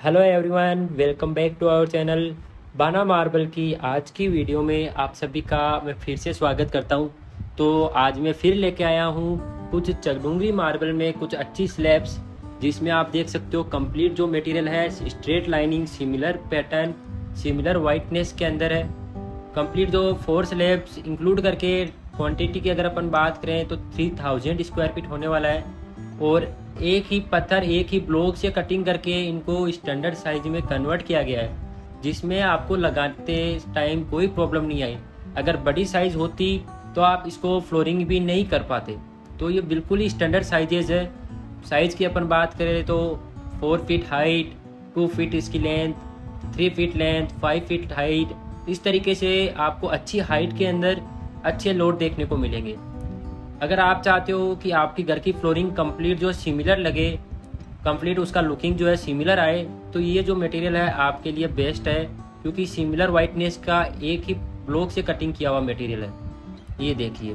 Hello everyone welcome back to our channel Bana marble की आज की वीडियो में आप सभी का मैं फिर से स्वागत करता हूँ। तो आज मैं फिर लेके आया हूँ कुछ चगडूंगरी मार्बल में कुछ अच्छी स्लैब्स जिसमें आप देख सकते हो कंप्लीट जो मटेरियल है straight lining similar pattern similar whiteness के अंदर है। कंप्लीट जो फोर स्लैब्स इंक्लूड करके क्वांटिटी की अगर अपन बात करें तो थ्री थाउज़ेंड स्क्वायर फीट होने वाला है। और एक ही पत्थर, एक ही ब्लॉक से कटिंग करके इनको स्टैंडर्ड साइज़ में कन्वर्ट किया गया है, जिसमें आपको लगाते टाइम कोई प्रॉब्लम नहीं आई अगर बड़ी साइज़ होती तो आप इसको फ्लोरिंग भी नहीं कर पाते। तो ये बिल्कुल ही स्टैंडर्ड साइजेज है। साइज़ की अपन बात करें तो four feet height two feet इसकी length three feet length five feet height इस तरीके से आपको अच्छी हाइट के अंदर अच्छे लोड देखने को मिलेंगे। अगर आप चाहते हो कि आपकी घर की फ्लोरिंग कंप्लीट जो सिमिलर लगे कंप्लीट उसका लुकिंग जो है सिमिलर आए तो ये जो मटेरियल है आपके लिए बेस्ट है, क्योंकि सिमिलर वाइटनेस का एक ही ब्लॉक से कटिंग किया हुआ मटेरियल है। ये देखिए।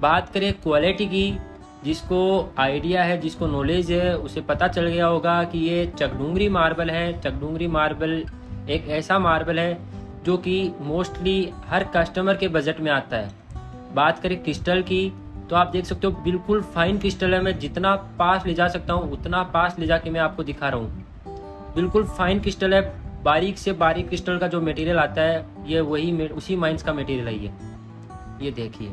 बात करें क्वालिटी की, जिसको आइडिया है, जिसको नॉलेज है, उसे पता चल गया होगा कि ये चकडूंगरी मार्बल है। चकडूंगरी मार्बल एक ऐसा मार्बल है जो कि मोस्टली हर कस्टमर के बजट में आता है। बात करें क्रिस्टल की तो आप देख सकते हो बिल्कुल फाइन क्रिस्टल है। मैं जितना पास ले जा सकता हूँ, उतना पास ले जाके मैं आपको दिखा रहा हूँ। बिल्कुल फाइन क्रिस्टल है। बारीक से बारीक क्रिस्टल का जो मटेरियल आता है, ये वही उसी माइंस का मटेरियल है ये। ये देखिए।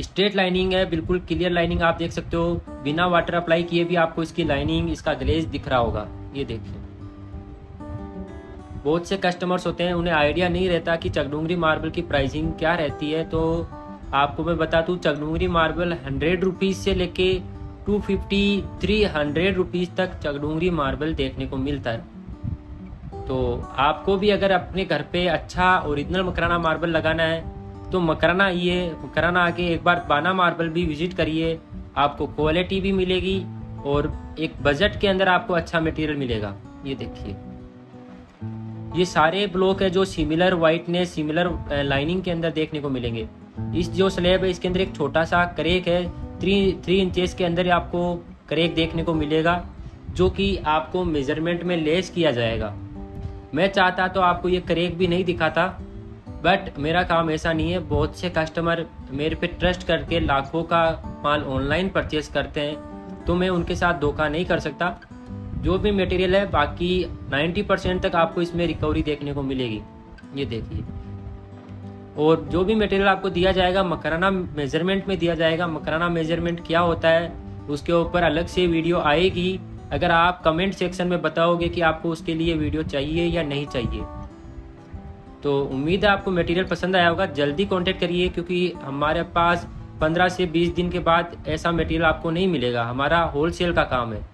स्ट्रेट लाइनिंग है, बिल्कुल क्लियर लाइनिंग आप देख सकते हो। बिना वाटर अप्लाई किए भी आपको इसकी लाइनिंग इसका ग्लेज दिख रहा होगा। ये देखिए। बहुत से कस्टमर्स होते हैं, उन्हें आइडिया नहीं रहता कि चकडूंगरी मार्बल की प्राइसिंग क्या रहती है तो आपको मैं बता दूँ, चकडूंगरी मार्बल हंड्रेड रुपीज़ से लेके two fifty three hundred rupees तक चकडूंगरी मार्बल देखने को मिलता है। तो आपको भी अगर अपने घर पे अच्छा ओरिजिनल मकराना मार्बल लगाना है तो मकराना आइए मकराना आके एक बार बाना मार्बल भी विज़िट करिए, आपको क्वालिटी भी मिलेगी और एक बजट के अंदर आपको अच्छा मटेरियल मिलेगा। ये देखिए। ये सारे ब्लॉक है जो सिमिलर वाइटनेस सिमिलर लाइनिंग के अंदर देखने को मिलेंगे। इस जो स्लेब है, इसके अंदर एक छोटा सा करेक है। थ्री थ्री इंचेस के अंदर आपको करेक देखने को मिलेगा, जो कि आपको मेज़रमेंट में लेस किया जाएगा। मैं चाहता तो आपको ये करेक भी नहीं दिखाता बट मेरा काम ऐसा नहीं है। बहुत से कस्टमर मेरे पे ट्रस्ट करके लाखों का माल ऑनलाइन परचेज करते हैं तो मैं उनके साथ धोखा नहीं कर सकता। जो भी मटेरियल है, बाकी 90 परसेंट तक आपको इसमें रिकवरी देखने को मिलेगी। ये देखिए। और जो भी मटेरियल आपको दिया जाएगा, मकराना मेज़रमेंट में दिया जाएगा। मकराना मेज़रमेंट क्या होता है, उसके ऊपर अलग से वीडियो आएगी। अगर आप कमेंट सेक्शन में बताओगे कि आपको उसके लिए वीडियो चाहिए या नहीं चाहिए। तो उम्मीद है आपको मटेरियल पसंद आया होगा। जल्दी कांटेक्ट करिए, क्योंकि हमारे पास 15 से 20 दिन के बाद ऐसा मटेरियल आपको नहीं मिलेगा। हमारा होलसेल का काम है।